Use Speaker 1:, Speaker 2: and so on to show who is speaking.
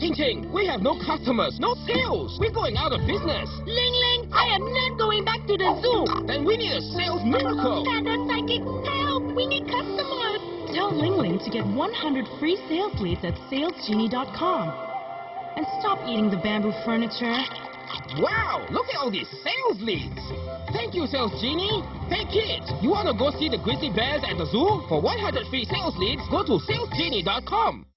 Speaker 1: Ting Ting, we have no customers, no sales. We're going out of business.
Speaker 2: Ling Ling, I am not going back to the zoo.
Speaker 1: Then we need a sales miracle.
Speaker 2: Standard Psychic, help! We need customers.
Speaker 3: Tell Ling Ling to get 100 free sales leads at salesgenie.com. And stop eating the bamboo furniture.
Speaker 1: Wow, look at all these sales leads. Thank you, Sales Genie. Hey, kids, you want to go see the grizzly bears at the zoo? For 100 free sales leads, go to salesgenie.com.